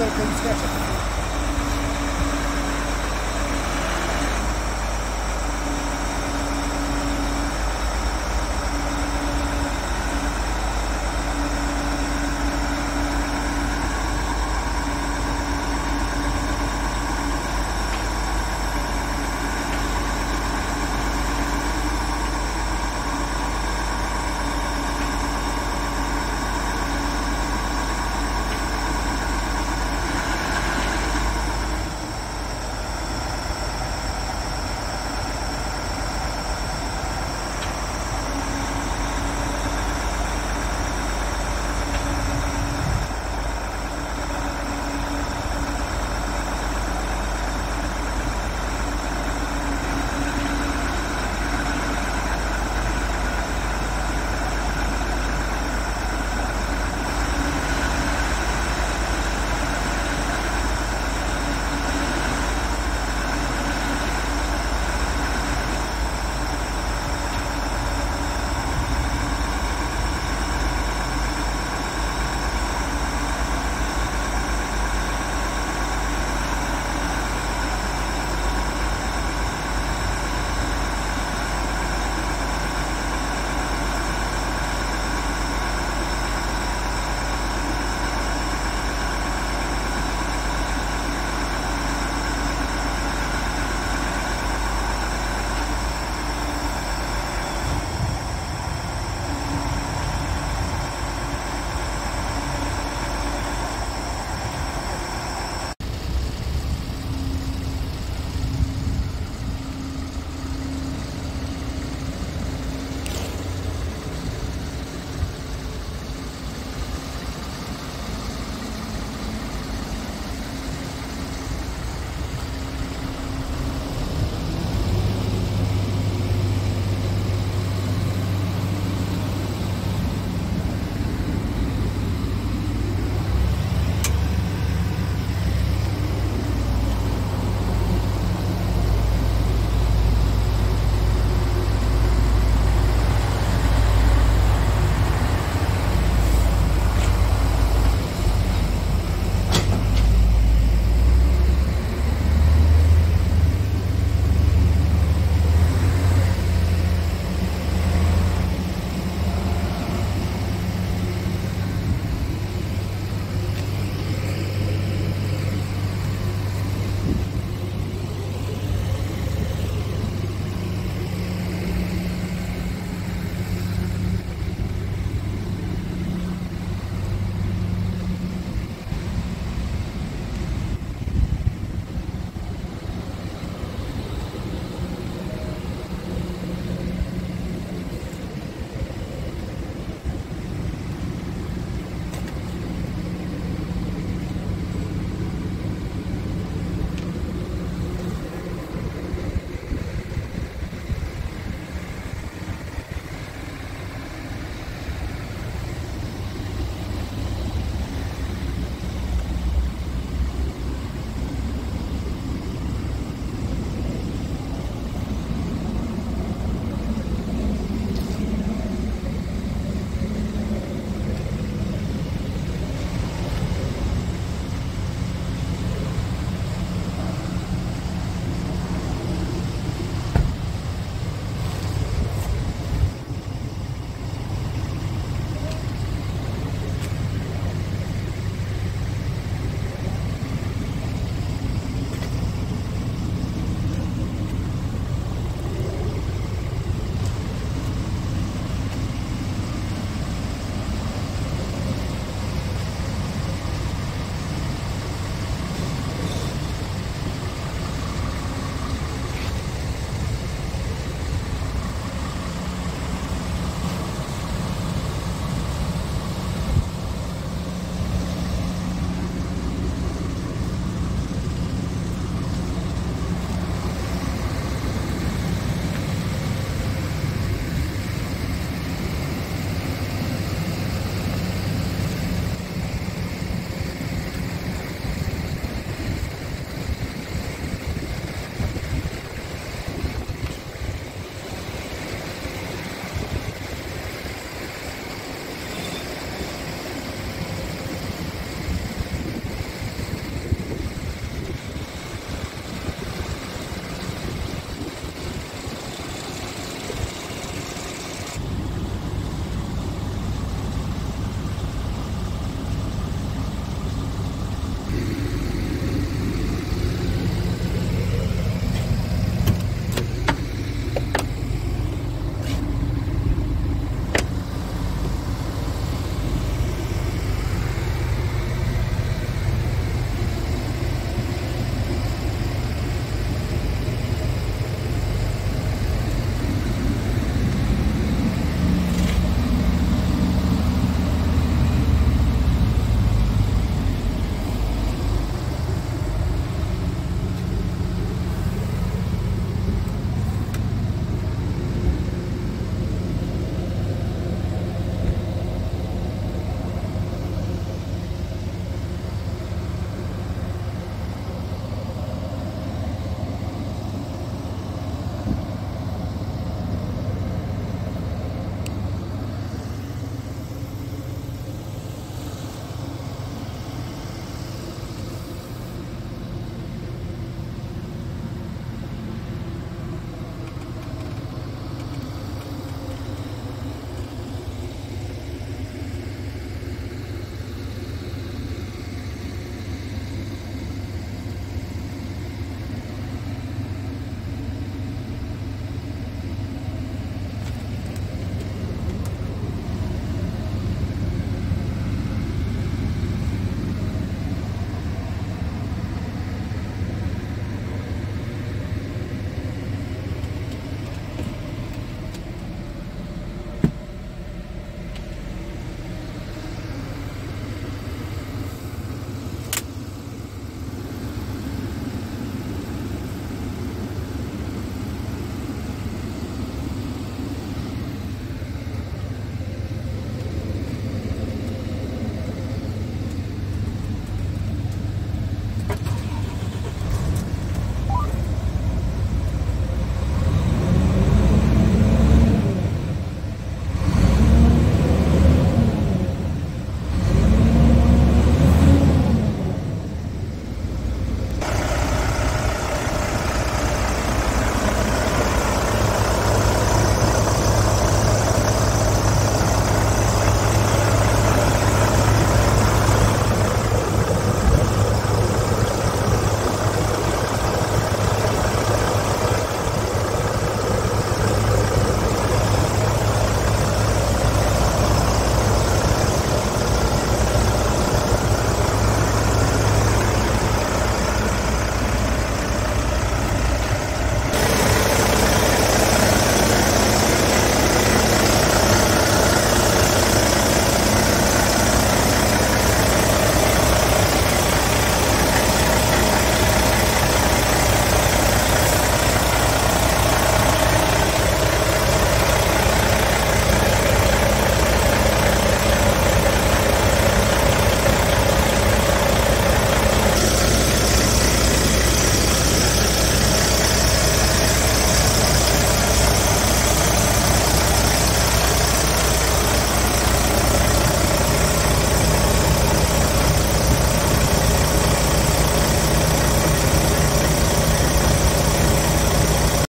только не скачет.